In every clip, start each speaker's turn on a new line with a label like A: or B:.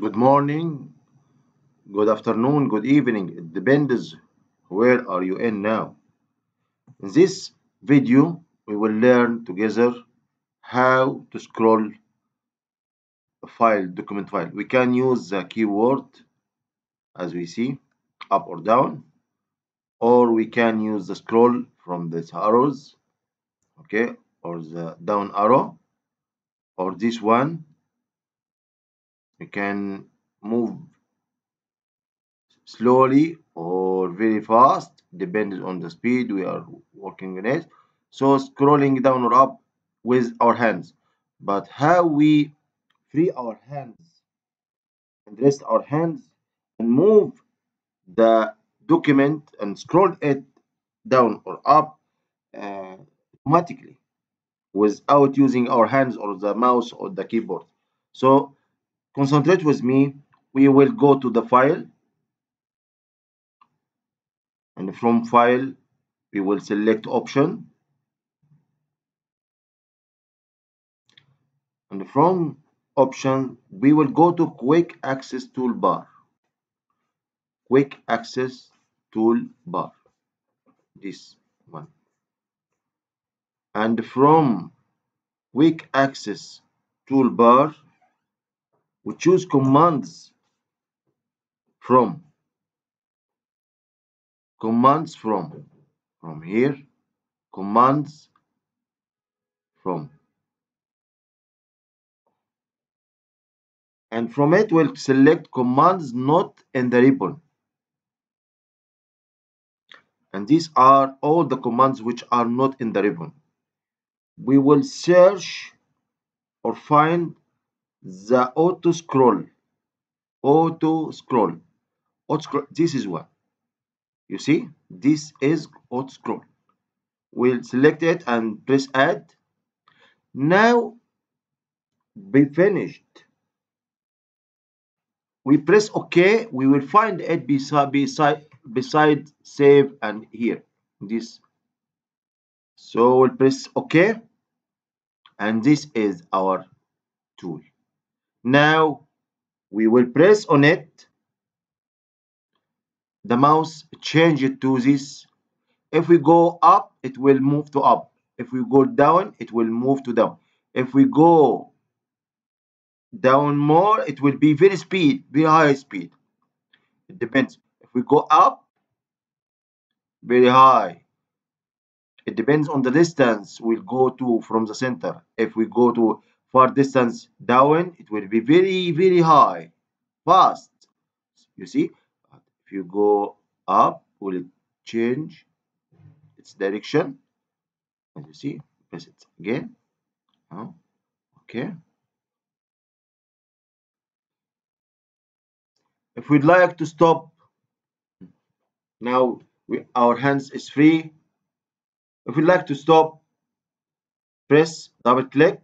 A: good morning, good afternoon, good evening. It depends where are you in now. In this video, we will learn together how to scroll a file, document file. We can use the keyword as we see, up or down, or we can use the scroll from these arrows, okay, or the down arrow, or this one. We can move slowly or very fast depends on the speed we are working on it. So scrolling down or up with our hands. But how we free our hands and rest our hands and move the document and scroll it down or up uh, automatically without using our hands or the mouse or the keyboard. So concentrate with me. We will go to the file. And from file we will select option. And from option we will go to quick access toolbar. Quick access toolbar. This one. And from quick access toolbar we choose commands from commands from from here commands from. And from it we'll select commands not in the ribbon and these are all the commands which are not in the ribbon we will search or find the auto scroll. Auto scroll. Auto scroll. This is what? You see? This is auto scroll. We'll select it and press add. Now be finished. We press ok. We will find it beside beside beside save and here. This. So we'll press ok. And this is our tool now we will press on it. The mouse change it to this. If we go up it will move to up. If we go down it will move to down. If we go down more it will be very speed very high speed. It depends. If we go up very high. It depends on the distance we'll go to from the center. If we go to far distance down it will be very very high. Fast. You see if you go up will it change its direction? As you see press it again. Oh, okay. If we'd like to stop now we, our hands is free. If we'd like to stop press double click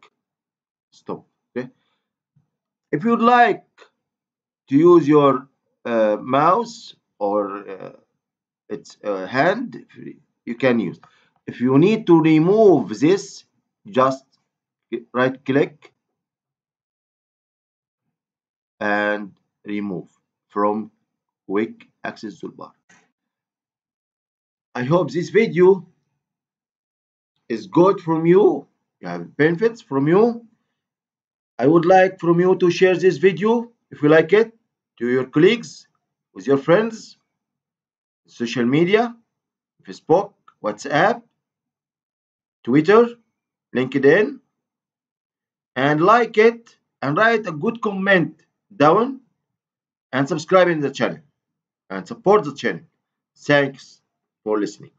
A: stop. Okay? If you'd like to use your uh, mouse or uh, its uh, hand you can use. If you need to remove this just right click and remove from quick access toolbar. I hope this video is good from you you have benefits from you i would like from you to share this video if you like it to your colleagues with your friends social media facebook whatsapp twitter linkedin and like it and write a good comment down and subscribe in the channel and support the channel. Thanks for listening